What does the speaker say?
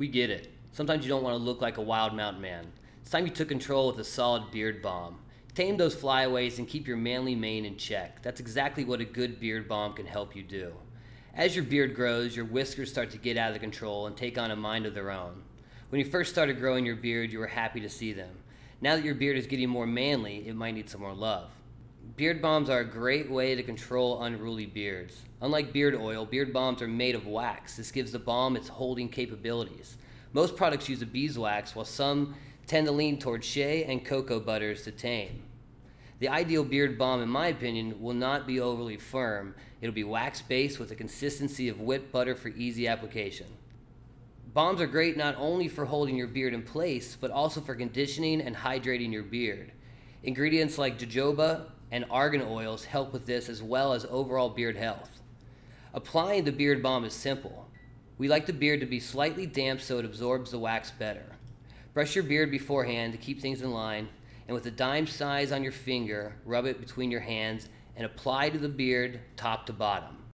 We get it. Sometimes you don't want to look like a wild mountain man. It's time you took control with a solid beard balm. Tame those flyaways and keep your manly mane in check. That's exactly what a good beard balm can help you do. As your beard grows, your whiskers start to get out of control and take on a mind of their own. When you first started growing your beard, you were happy to see them. Now that your beard is getting more manly, it might need some more love. Beard balms are a great way to control unruly beards. Unlike beard oil, beard balms are made of wax. This gives the balm its holding capabilities. Most products use a beeswax, while some tend to lean toward shea and cocoa butters to tame. The ideal beard balm, in my opinion, will not be overly firm. It'll be wax based with a consistency of whipped butter for easy application. Balms are great not only for holding your beard in place, but also for conditioning and hydrating your beard. Ingredients like jojoba and argan oils help with this as well as overall beard health. Applying the beard balm is simple. We like the beard to be slightly damp so it absorbs the wax better. Brush your beard beforehand to keep things in line, and with a dime size on your finger, rub it between your hands and apply to the beard top to bottom.